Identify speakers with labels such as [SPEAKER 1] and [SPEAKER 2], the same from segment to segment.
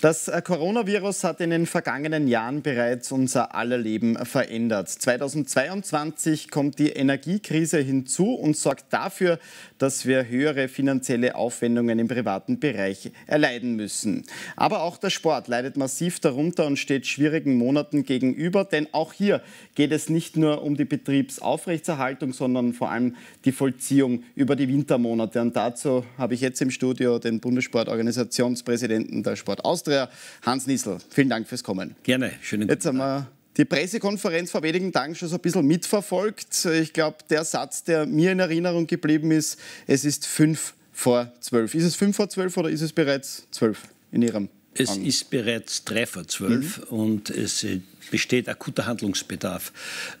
[SPEAKER 1] Das äh, Coronavirus hat in den vergangenen Jahren bereits unser aller Leben verändert. 2022 kommt die Energiekrise hinzu und sorgt dafür, dass wir höhere finanzielle Aufwendungen im privaten Bereich erleiden müssen. Aber auch der Sport leidet massiv darunter und steht schwierigen Monaten gegenüber, denn auch hier geht es nicht nur um die Betriebsaufrechtserhaltung, sondern vor allem die Vollziehung über die Wintermonate. Und dazu habe ich jetzt im Studio den Bundessportorganisationspräsidenten der Sport Austria, Hans Niesel. Vielen Dank fürs Kommen.
[SPEAKER 2] Gerne, schönen
[SPEAKER 1] Jetzt haben wir die Pressekonferenz vor wenigen Tagen schon so ein bisschen mitverfolgt. Ich glaube, der Satz, der mir in Erinnerung geblieben ist, es ist fünf vor zwölf. Ist es fünf vor zwölf oder ist es bereits zwölf in Ihrem
[SPEAKER 2] es ist bereits drei vor zwölf mhm. und es äh, besteht akuter Handlungsbedarf.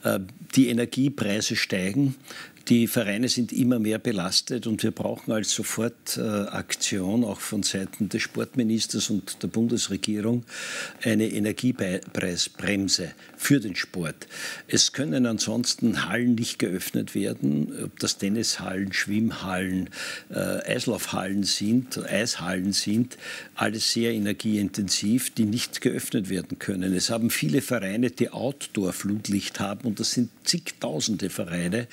[SPEAKER 2] Äh, die Energiepreise steigen. Die Vereine sind immer mehr belastet und wir brauchen als Sofortaktion auch von Seiten des Sportministers und der Bundesregierung eine Energiepreisbremse für den Sport. Es können ansonsten Hallen nicht geöffnet werden, ob das Tennishallen, Schwimmhallen, äh, Eislaufhallen sind, Eishallen sind, alles sehr energieintensiv, die nicht geöffnet werden können. Es haben viele Vereine, die Outdoor-Flutlicht haben und das sind zigtausende Vereine,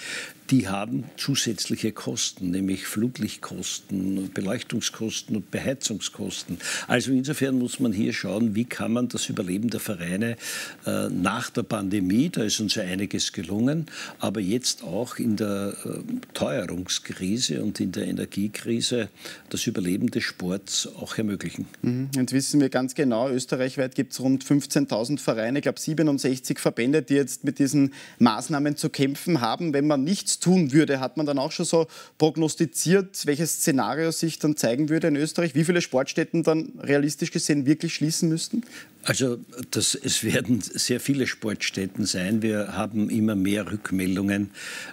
[SPEAKER 2] die haben zusätzliche Kosten, nämlich Fluglichtkosten, Beleuchtungskosten und Beheizungskosten. Also insofern muss man hier schauen, wie kann man das Überleben der Vereine äh, nach der Pandemie, da ist uns ja einiges gelungen, aber jetzt auch in der äh, Teuerungskrise und in der Energiekrise das Überleben des Sports auch ermöglichen.
[SPEAKER 1] Mhm. Jetzt wissen wir ganz genau, österreichweit gibt es rund 15.000 Vereine, ich glaube 67 Verbände, die jetzt mit diesen Maßnahmen zu kämpfen haben. Wenn man nichts tun würde, hat man dann auch schon so prognostiziert, welches Szenario sich dann zeigen würde in Österreich? Wie viele Sportstätten dann realistisch gesehen wirklich schließen müssten?
[SPEAKER 2] Also das, es werden sehr viele Sportstätten sein. Wir haben immer mehr Rückmeldungen,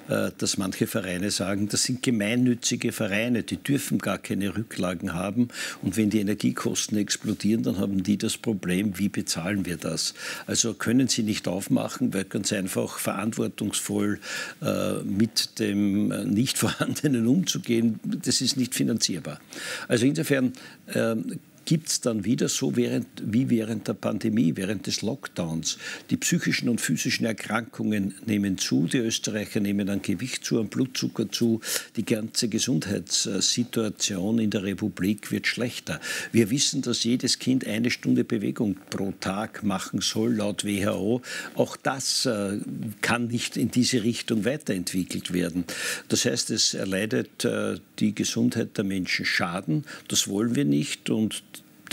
[SPEAKER 2] äh, dass manche Vereine sagen, das sind gemeinnützige Vereine, die dürfen gar keine Rücklagen haben. Und wenn die Energiekosten explodieren, dann haben die das Problem, wie bezahlen wir das? Also können sie nicht aufmachen, weil ganz einfach verantwortungsvoll äh, mit dem äh, nicht vorhandenen umzugehen, das ist nicht finanzierbar. Also insofern ähm, gibt es dann wieder so während, wie während der Pandemie, während des Lockdowns. Die psychischen und physischen Erkrankungen nehmen zu, die Österreicher nehmen an Gewicht zu, an Blutzucker zu, die ganze Gesundheitssituation in der Republik wird schlechter. Wir wissen, dass jedes Kind eine Stunde Bewegung pro Tag machen soll, laut WHO. Auch das äh, kann nicht in diese Richtung weiterentwickelt werden. Das heißt, es erleidet äh, die Gesundheit der Menschen Schaden. Das wollen wir nicht und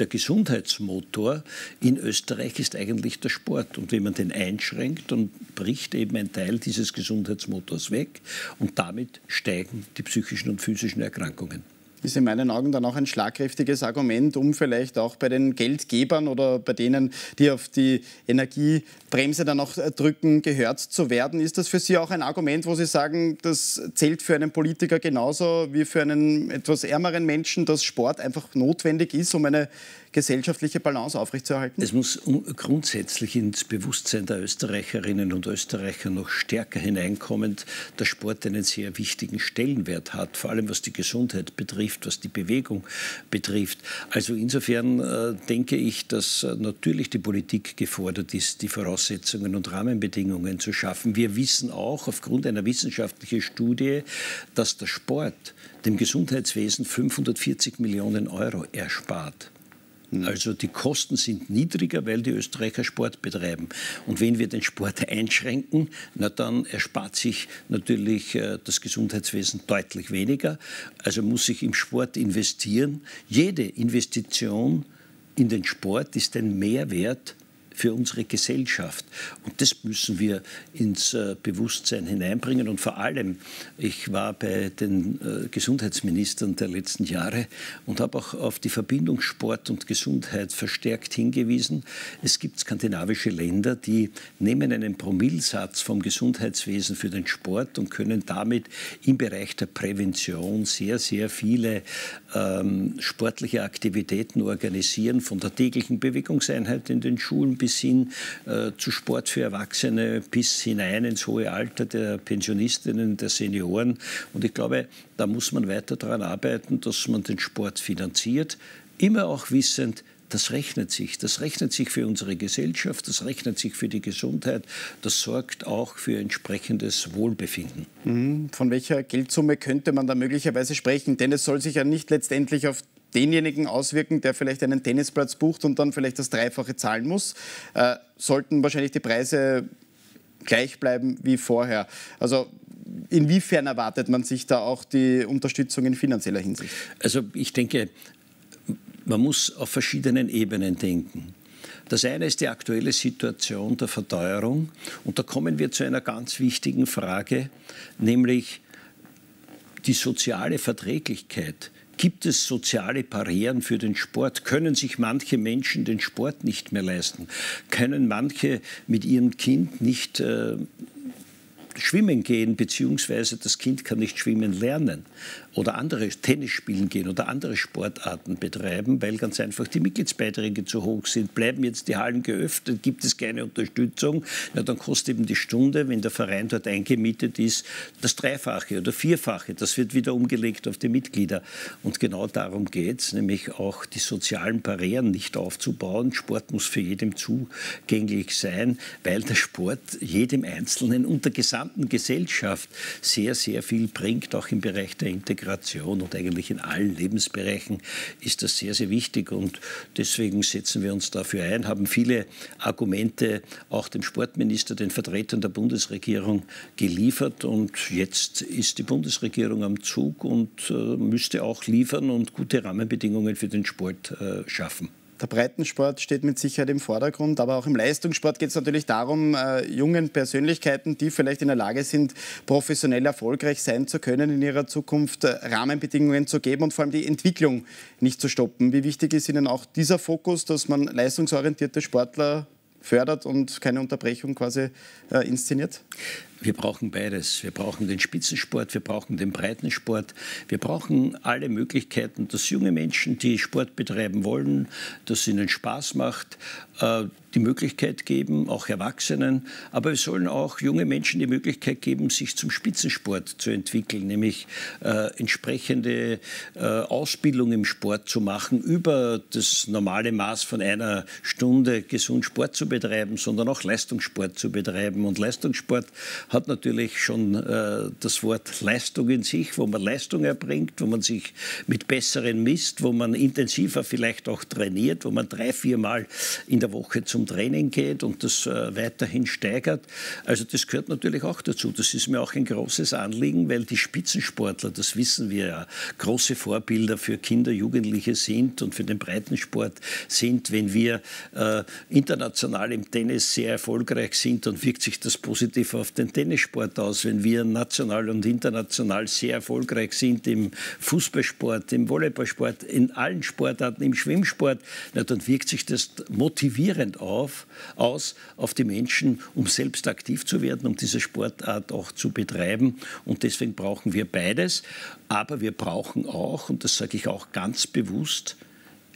[SPEAKER 2] der Gesundheitsmotor in Österreich ist eigentlich der Sport. Und wenn man den einschränkt, dann bricht eben ein Teil dieses Gesundheitsmotors weg und damit steigen die psychischen und physischen Erkrankungen
[SPEAKER 1] ist in meinen Augen dann auch ein schlagkräftiges Argument, um vielleicht auch bei den Geldgebern oder bei denen, die auf die Energiebremse dann auch drücken, gehört zu werden. Ist das für Sie auch ein Argument, wo Sie sagen, das zählt für einen Politiker genauso wie für einen etwas ärmeren Menschen, dass Sport einfach notwendig ist, um eine gesellschaftliche Balance aufrechtzuerhalten?
[SPEAKER 2] Es muss grundsätzlich ins Bewusstsein der Österreicherinnen und Österreicher noch stärker hineinkommen, dass Sport einen sehr wichtigen Stellenwert hat, vor allem was die Gesundheit betrifft, was die Bewegung betrifft. Also insofern äh, denke ich, dass äh, natürlich die Politik gefordert ist, die Voraussetzungen und Rahmenbedingungen zu schaffen. Wir wissen auch aufgrund einer wissenschaftlichen Studie, dass der Sport dem Gesundheitswesen 540 Millionen Euro erspart. Mhm. Also die Kosten sind niedriger, weil die Österreicher Sport betreiben. Und wenn wir den Sport einschränken, na dann erspart sich natürlich äh, das Gesundheitswesen deutlich weniger. Also muss sich im Sport investieren. Jede Investition in den Sport ist ein Mehrwert für unsere Gesellschaft. Und das müssen wir ins äh, Bewusstsein hineinbringen. Und vor allem, ich war bei den äh, Gesundheitsministern der letzten Jahre und habe auch auf die Verbindung Sport und Gesundheit verstärkt hingewiesen. Es gibt skandinavische Länder, die nehmen einen Promillsatz vom Gesundheitswesen für den Sport und können damit im Bereich der Prävention sehr, sehr viele ähm, sportliche Aktivitäten organisieren, von der täglichen Bewegungseinheit in den Schulen bis hin äh, zu Sport für Erwachsene, bis hinein ins hohe Alter der Pensionistinnen, der Senioren. Und ich glaube, da muss man weiter daran arbeiten, dass man den Sport finanziert, immer auch wissend, das rechnet sich. Das rechnet sich für unsere Gesellschaft, das rechnet sich für die Gesundheit, das sorgt auch für entsprechendes Wohlbefinden.
[SPEAKER 1] Mhm. Von welcher Geldsumme könnte man da möglicherweise sprechen? Denn es soll sich ja nicht letztendlich auf denjenigen auswirken, der vielleicht einen Tennisplatz bucht und dann vielleicht das Dreifache zahlen muss. Äh, sollten wahrscheinlich die Preise gleich bleiben wie vorher. Also inwiefern erwartet man sich da auch die Unterstützung in finanzieller Hinsicht?
[SPEAKER 2] Also ich denke, man muss auf verschiedenen Ebenen denken. Das eine ist die aktuelle Situation der Verteuerung. Und da kommen wir zu einer ganz wichtigen Frage, nämlich die soziale Verträglichkeit. Gibt es soziale Barrieren für den Sport? Können sich manche Menschen den Sport nicht mehr leisten? Können manche mit ihrem Kind nicht äh, schwimmen gehen, beziehungsweise das Kind kann nicht schwimmen lernen oder andere Tennis spielen gehen oder andere Sportarten betreiben, weil ganz einfach die Mitgliedsbeiträge zu hoch sind. Bleiben jetzt die Hallen geöffnet, gibt es keine Unterstützung, na, dann kostet eben die Stunde, wenn der Verein dort eingemietet ist, das Dreifache oder Vierfache. Das wird wieder umgelegt auf die Mitglieder. Und genau darum geht es, nämlich auch die sozialen Barrieren nicht aufzubauen. Sport muss für jedem zugänglich sein, weil der Sport jedem Einzelnen und der gesamten Gesellschaft sehr, sehr viel bringt, auch im Bereich der Integration. Und eigentlich in allen Lebensbereichen ist das sehr, sehr wichtig. Und deswegen setzen wir uns dafür ein, haben viele Argumente auch dem Sportminister, den Vertretern der Bundesregierung geliefert. Und jetzt ist die Bundesregierung am Zug und äh, müsste auch liefern und gute Rahmenbedingungen für den Sport äh, schaffen.
[SPEAKER 1] Der Breitensport steht mit Sicherheit im Vordergrund, aber auch im Leistungssport geht es natürlich darum, äh, jungen Persönlichkeiten, die vielleicht in der Lage sind, professionell erfolgreich sein zu können, in ihrer Zukunft äh, Rahmenbedingungen zu geben und vor allem die Entwicklung nicht zu stoppen. Wie wichtig ist Ihnen auch dieser Fokus, dass man leistungsorientierte Sportler fördert und keine Unterbrechung quasi äh, inszeniert?
[SPEAKER 2] Wir brauchen beides. Wir brauchen den Spitzensport, wir brauchen den Breitensport. Wir brauchen alle Möglichkeiten, dass junge Menschen, die Sport betreiben wollen, dass ihnen Spaß macht, äh, die Möglichkeit geben, auch Erwachsenen. Aber wir sollen auch junge Menschen die Möglichkeit geben, sich zum Spitzensport zu entwickeln, nämlich äh, entsprechende äh, Ausbildung im Sport zu machen, über das normale Maß von einer Stunde gesund Sport zu betreiben, sondern auch Leistungssport zu betreiben. Und Leistungssport hat natürlich schon äh, das Wort Leistung in sich, wo man Leistung erbringt, wo man sich mit besseren misst, wo man intensiver vielleicht auch trainiert, wo man drei, viermal in der Woche zum Training geht und das äh, weiterhin steigert. Also das gehört natürlich auch dazu. Das ist mir auch ein großes Anliegen, weil die Spitzensportler, das wissen wir ja, große Vorbilder für Kinder, Jugendliche sind und für den Breitensport sind. Wenn wir äh, international im Tennis sehr erfolgreich sind, dann wirkt sich das positiv auf den Tennissport aus, wenn wir national und international sehr erfolgreich sind im Fußballsport, im Volleyballsport, in allen Sportarten, im Schwimmsport, na, dann wirkt sich das motivierend auf, aus auf die Menschen, um selbst aktiv zu werden, um diese Sportart auch zu betreiben. Und deswegen brauchen wir beides. Aber wir brauchen auch, und das sage ich auch ganz bewusst,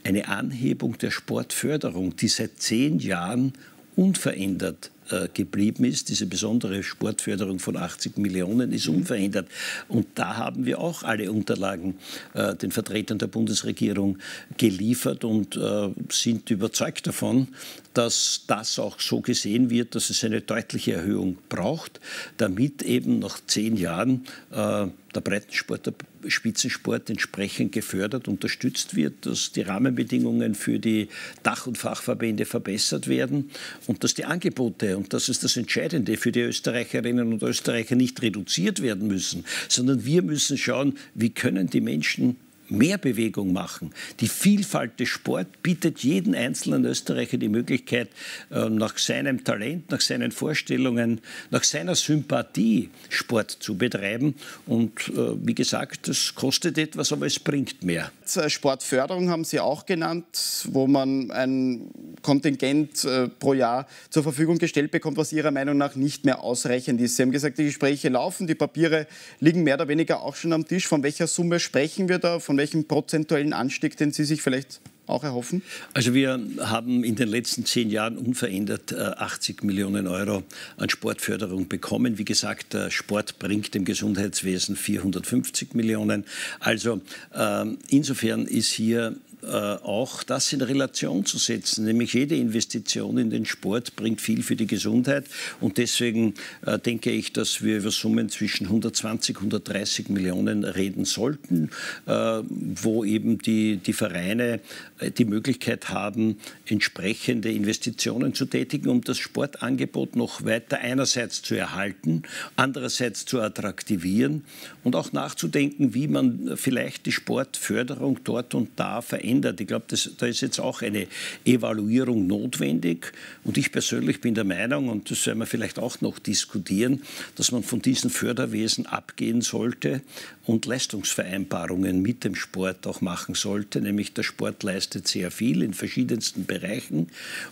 [SPEAKER 2] eine Anhebung der Sportförderung, die seit zehn Jahren unverändert äh, geblieben ist. Diese besondere Sportförderung von 80 Millionen ist unverändert. Und da haben wir auch alle Unterlagen äh, den Vertretern der Bundesregierung geliefert und äh, sind überzeugt davon, dass das auch so gesehen wird, dass es eine deutliche Erhöhung braucht, damit eben nach zehn Jahren äh, der Breitensport, der Spitzensport entsprechend gefördert, unterstützt wird, dass die Rahmenbedingungen für die Dach- und Fachverbände verbessert werden und dass die Angebote, und das ist das Entscheidende, für die Österreicherinnen und Österreicher nicht reduziert werden müssen, sondern wir müssen schauen, wie können die Menschen mehr Bewegung machen. Die Vielfalt des Sport bietet jeden einzelnen Österreicher die Möglichkeit, ähm, nach seinem Talent, nach seinen Vorstellungen, nach seiner Sympathie Sport zu betreiben. Und äh, wie gesagt, das kostet etwas, aber es bringt mehr.
[SPEAKER 1] Sportförderung haben Sie auch genannt, wo man ein Kontingent äh, pro Jahr zur Verfügung gestellt bekommt, was Ihrer Meinung nach nicht mehr ausreichend ist. Sie haben gesagt, die Gespräche laufen, die Papiere liegen mehr oder weniger auch schon am Tisch. Von welcher Summe sprechen wir da? Von von welchem prozentuellen Anstieg, den Sie sich vielleicht auch erhoffen?
[SPEAKER 2] Also wir haben in den letzten zehn Jahren unverändert 80 äh, Millionen Euro an Sportförderung bekommen. Wie gesagt, Sport bringt dem Gesundheitswesen 450 Millionen. Also ähm, insofern ist hier auch das in Relation zu setzen. Nämlich jede Investition in den Sport bringt viel für die Gesundheit. Und deswegen äh, denke ich, dass wir über Summen zwischen 120, 130 Millionen reden sollten, äh, wo eben die, die Vereine äh, die Möglichkeit haben, entsprechende Investitionen zu tätigen, um das Sportangebot noch weiter einerseits zu erhalten, andererseits zu attraktivieren und auch nachzudenken, wie man vielleicht die Sportförderung dort und da verändert. Ich glaube, da ist jetzt auch eine Evaluierung notwendig. Und ich persönlich bin der Meinung, und das werden wir vielleicht auch noch diskutieren, dass man von diesen Förderwesen abgehen sollte und Leistungsvereinbarungen mit dem Sport auch machen sollte. Nämlich der Sport leistet sehr viel in verschiedensten Bereichen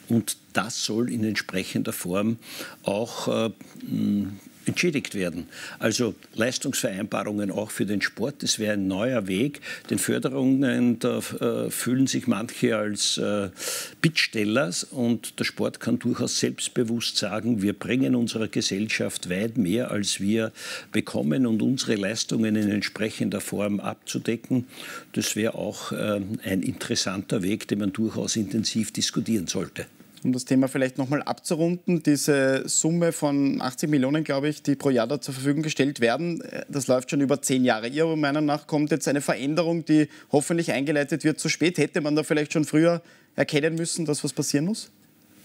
[SPEAKER 2] und das soll in entsprechender Form auch äh, entschädigt werden. Also Leistungsvereinbarungen auch für den Sport, das wäre ein neuer Weg. Den Förderungen, da äh, fühlen sich manche als äh, Bittsteller und der Sport kann durchaus selbstbewusst sagen, wir bringen unserer Gesellschaft weit mehr, als wir bekommen und unsere Leistungen in entsprechender Form abzudecken. Das wäre auch äh, ein interessanter Weg, den man durchaus intensiv diskutieren sollte
[SPEAKER 1] um das Thema vielleicht nochmal abzurunden, diese Summe von 80 Millionen, glaube ich, die pro Jahr da zur Verfügung gestellt werden, das läuft schon über zehn Jahre. Ihrer Meinung nach kommt jetzt eine Veränderung, die hoffentlich eingeleitet wird, zu spät. Hätte man da vielleicht schon früher erkennen müssen, dass was passieren muss?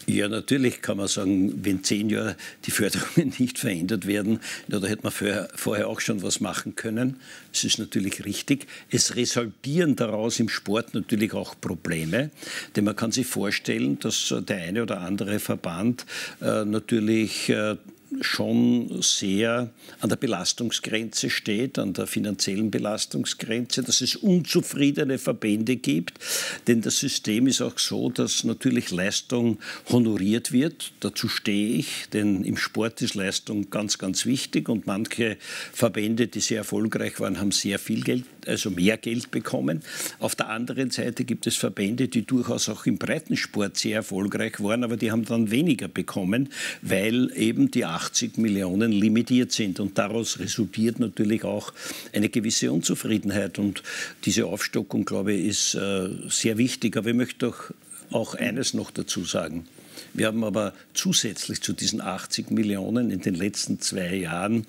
[SPEAKER 2] Ja, natürlich kann man sagen, wenn zehn Jahre die Förderungen nicht verändert werden, ja, da hätte man vorher, vorher auch schon was machen können. Das ist natürlich richtig. Es resultieren daraus im Sport natürlich auch Probleme, denn man kann sich vorstellen, dass der eine oder andere Verband äh, natürlich äh, schon sehr an der Belastungsgrenze steht, an der finanziellen Belastungsgrenze, dass es unzufriedene Verbände gibt. Denn das System ist auch so, dass natürlich Leistung honoriert wird. Dazu stehe ich, denn im Sport ist Leistung ganz, ganz wichtig und manche Verbände, die sehr erfolgreich waren, haben sehr viel Geld, also mehr Geld bekommen. Auf der anderen Seite gibt es Verbände, die durchaus auch im Breitensport sehr erfolgreich waren, aber die haben dann weniger bekommen, weil eben die 80 Millionen limitiert sind. Und daraus resultiert natürlich auch eine gewisse Unzufriedenheit. Und diese Aufstockung, glaube ich, ist äh, sehr wichtig. Aber ich möchte doch auch eines noch dazu sagen. Wir haben aber zusätzlich zu diesen 80 Millionen in den letzten zwei Jahren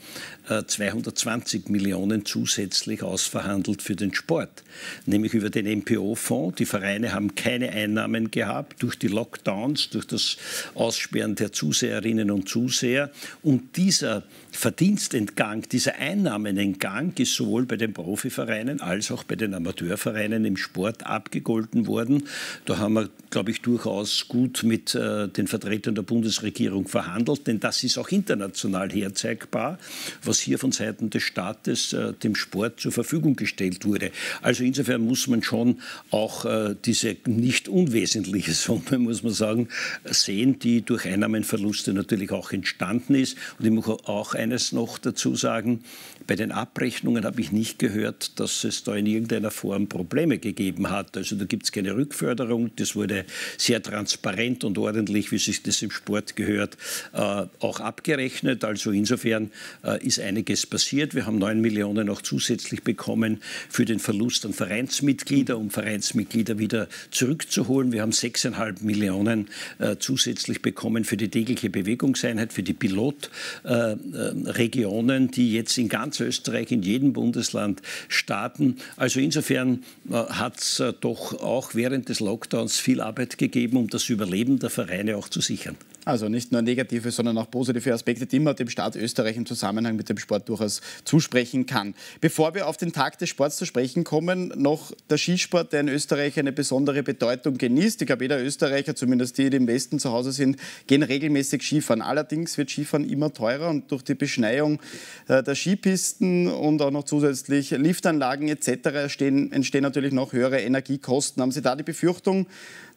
[SPEAKER 2] 220 äh, Millionen zusätzlich ausverhandelt für den Sport, nämlich über den MPO-Fonds. Die Vereine haben keine Einnahmen gehabt durch die Lockdowns, durch das Aussperren der Zuseherinnen und Zuseher. Und dieser Verdienstentgang, dieser Einnahmenentgang ist sowohl bei den Profivereinen als auch bei den Amateurvereinen im Sport abgegolten worden. Da haben wir, glaube ich, durchaus gut mit äh, den Vertretern der Bundesregierung verhandelt, denn das ist auch international herzeigbar, was hier von Seiten des Staates äh, dem Sport zur Verfügung gestellt wurde. Also insofern muss man schon auch äh, diese nicht unwesentliche Summe, muss man sagen, sehen, die durch Einnahmenverluste natürlich auch entstanden ist. Und ich muss auch eines noch dazu sagen, bei den Abrechnungen habe ich nicht gehört, dass es da in irgendeiner Form Probleme gegeben hat. Also da gibt es keine Rückförderung. Das wurde sehr transparent und ordentlich, wie sich das im Sport gehört, äh, auch abgerechnet. Also insofern äh, ist einiges passiert. Wir haben 9 Millionen auch zusätzlich bekommen für den Verlust an Vereinsmitglieder, um Vereinsmitglieder wieder zurückzuholen. Wir haben 6,5 Millionen äh, zusätzlich bekommen für die tägliche Bewegungseinheit, für die Pilotregionen, die jetzt in ganz Österreich, in jedem Bundesland starten. Also insofern hat es doch auch während des Lockdowns viel Arbeit gegeben, um das Überleben der Vereine auch zu sichern.
[SPEAKER 1] Also nicht nur negative, sondern auch positive Aspekte, die man dem Staat Österreich im Zusammenhang mit dem Sport durchaus zusprechen kann. Bevor wir auf den Tag des Sports zu sprechen kommen, noch der Skisport, der in Österreich eine besondere Bedeutung genießt. Ich glaube, jeder Österreicher, zumindest die, die im Westen zu Hause sind, gehen regelmäßig Skifahren. Allerdings wird Skifahren immer teurer und durch die Beschneiung äh, der Skipisten und auch noch zusätzlich Liftanlagen etc. entstehen natürlich noch höhere Energiekosten. Haben Sie da die Befürchtung,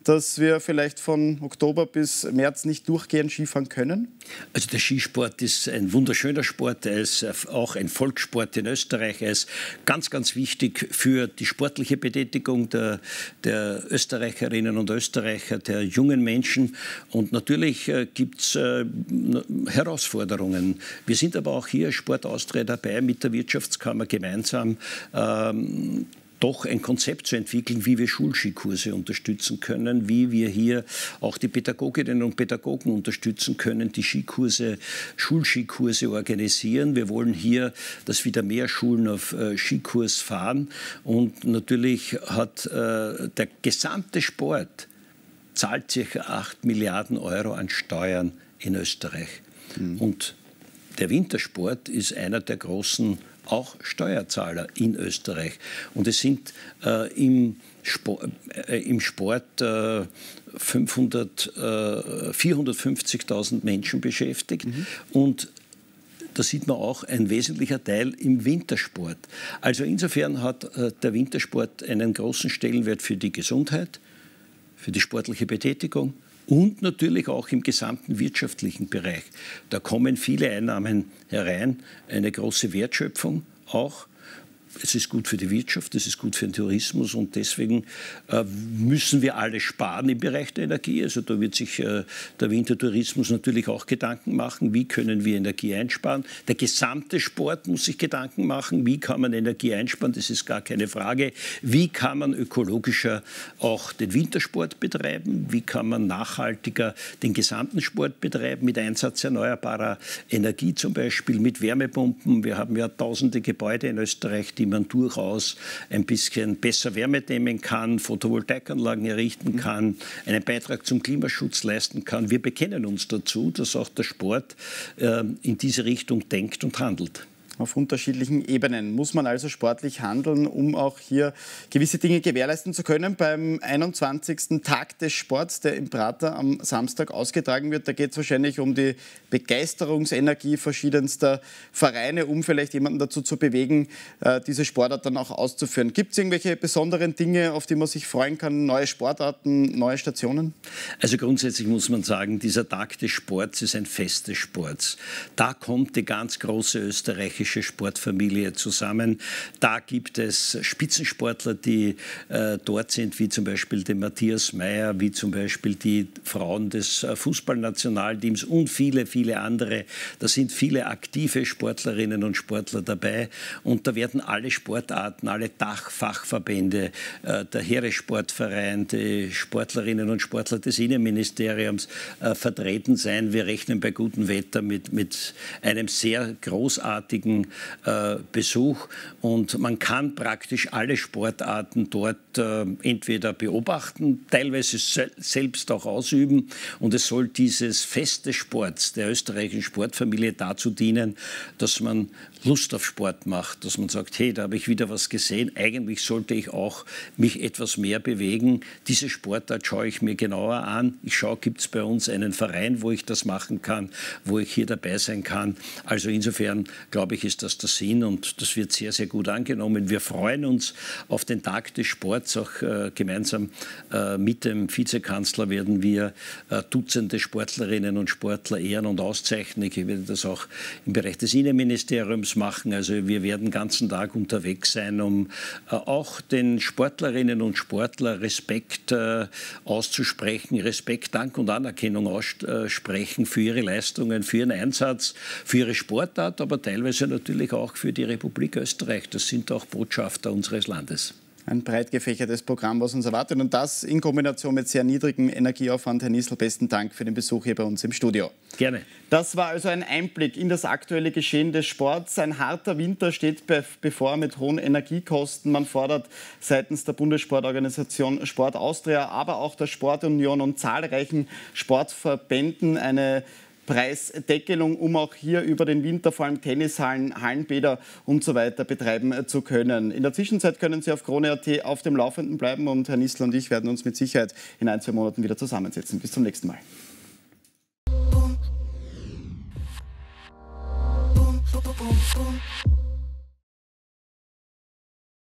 [SPEAKER 1] dass wir vielleicht von Oktober bis März nicht durchgehend Skifahren können?
[SPEAKER 2] Also der Skisport ist ein wunderschöner Sport. Er ist auch ein Volkssport in Österreich. Er ist ganz, ganz wichtig für die sportliche Betätigung der, der Österreicherinnen und Österreicher, der jungen Menschen. Und natürlich äh, gibt es äh, Herausforderungen. Wir sind aber auch hier Sport Austria dabei mit der Wirtschaftskammer gemeinsam. Ähm, doch ein Konzept zu entwickeln, wie wir Schulskikurse unterstützen können, wie wir hier auch die Pädagoginnen und Pädagogen unterstützen können, die Skikurse, Schulskikurse organisieren. Wir wollen hier, dass wieder mehr Schulen auf äh, Skikurs fahren. Und natürlich hat äh, der gesamte Sport zahlt ca. 8 Milliarden Euro an Steuern in Österreich. Mhm. Und der Wintersport ist einer der großen auch Steuerzahler in Österreich. Und es sind äh, im, Sport, äh, im Sport äh, 500, 450.000 äh, Menschen beschäftigt. Mhm. Und da sieht man auch ein wesentlicher Teil im Wintersport. Also insofern hat äh, der Wintersport einen großen Stellenwert für die Gesundheit, für die sportliche Betätigung und natürlich auch im gesamten wirtschaftlichen Bereich. Da kommen viele Einnahmen herein, eine große Wertschöpfung auch es ist gut für die Wirtschaft, es ist gut für den Tourismus und deswegen äh, müssen wir alle sparen im Bereich der Energie. Also da wird sich äh, der Wintertourismus natürlich auch Gedanken machen, wie können wir Energie einsparen. Der gesamte Sport muss sich Gedanken machen, wie kann man Energie einsparen, das ist gar keine Frage. Wie kann man ökologischer auch den Wintersport betreiben, wie kann man nachhaltiger den gesamten Sport betreiben mit Einsatz erneuerbarer Energie zum Beispiel, mit Wärmepumpen. Wir haben ja tausende Gebäude in Österreich, die die man durchaus ein bisschen besser Wärme dämmen kann, Photovoltaikanlagen errichten kann, einen Beitrag zum Klimaschutz leisten kann. Wir bekennen uns dazu, dass auch der Sport äh, in diese Richtung denkt und handelt.
[SPEAKER 1] Auf unterschiedlichen Ebenen muss man also sportlich handeln, um auch hier gewisse Dinge gewährleisten zu können. Beim 21. Tag des Sports, der im Prater am Samstag ausgetragen wird, da geht es wahrscheinlich um die Begeisterungsenergie verschiedenster Vereine, um vielleicht jemanden dazu zu bewegen, äh, diese Sportart dann auch auszuführen. Gibt es irgendwelche besonderen Dinge, auf die man sich freuen kann? Neue Sportarten, neue Stationen?
[SPEAKER 2] Also grundsätzlich muss man sagen, dieser Tag des Sports ist ein Fest des Sports. Da kommt die ganz große österreichische österreichische Sportfamilie zusammen. Da gibt es Spitzensportler, die äh, dort sind, wie zum Beispiel den Matthias Mayer, wie zum Beispiel die Frauen des äh, Fußballnationalteams und viele, viele andere. Da sind viele aktive Sportlerinnen und Sportler dabei. Und da werden alle Sportarten, alle Dachfachverbände, äh, der Heeressportverein, die Sportlerinnen und Sportler des Innenministeriums äh, vertreten sein. Wir rechnen bei gutem Wetter mit, mit einem sehr großartigen regelmäßigen äh, Besuch. Und man kann praktisch alle Sportarten dort äh, entweder beobachten, teilweise se selbst auch ausüben. Und es soll dieses Fest des Sports der österreichischen Sportfamilie dazu dienen, dass man Lust auf Sport macht, dass man sagt, hey, da habe ich wieder was gesehen, eigentlich sollte ich auch mich etwas mehr bewegen. Diese Sportart schaue ich mir genauer an. Ich schaue, gibt es bei uns einen Verein, wo ich das machen kann, wo ich hier dabei sein kann. Also insofern glaube ich, ist das der Sinn und das wird sehr, sehr gut angenommen. Wir freuen uns auf den Tag des Sports. Auch äh, gemeinsam äh, mit dem Vizekanzler werden wir äh, Dutzende Sportlerinnen und Sportler ehren und auszeichnen. Ich werde das auch im Bereich des Innenministeriums machen. Also wir werden den ganzen Tag unterwegs sein, um äh, auch den Sportlerinnen und Sportlern Respekt äh, auszusprechen, Respekt, Dank und Anerkennung aussprechen für ihre Leistungen, für ihren Einsatz, für ihre Sportart, aber teilweise natürlich auch für die Republik Österreich. Das sind auch Botschafter unseres Landes
[SPEAKER 1] ein breit gefächertes Programm, was uns erwartet. Und das in Kombination mit sehr niedrigem Energieaufwand. Herr Niesel, besten Dank für den Besuch hier bei uns im Studio.
[SPEAKER 2] Gerne.
[SPEAKER 1] Das war also ein Einblick in das aktuelle Geschehen des Sports. Ein harter Winter steht bevor mit hohen Energiekosten. Man fordert seitens der Bundessportorganisation Sport Austria, aber auch der Sportunion und zahlreichen Sportverbänden eine Preisdeckelung, um auch hier über den Winter vor allem Tennishallen, Hallenbäder und so weiter betreiben äh, zu können. In der Zwischenzeit können Sie auf Krone.at auf dem Laufenden bleiben und Herr Nissel und ich werden uns mit Sicherheit in ein, zwei Monaten wieder zusammensetzen. Bis zum nächsten Mal. Boom, boom, boom,